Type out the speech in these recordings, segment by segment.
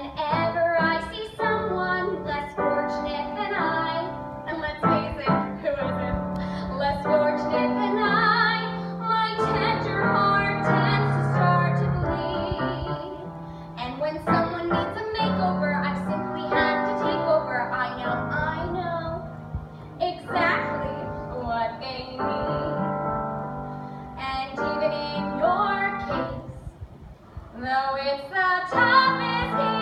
whenever I see someone less fortunate than I, and let's face it, who isn't less fortunate than I, my tender heart tends to start to bleed. And when someone needs a makeover, I simply have to take over. I know, I know exactly what they need. And even in your case, though it's the toughest.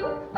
Thank you.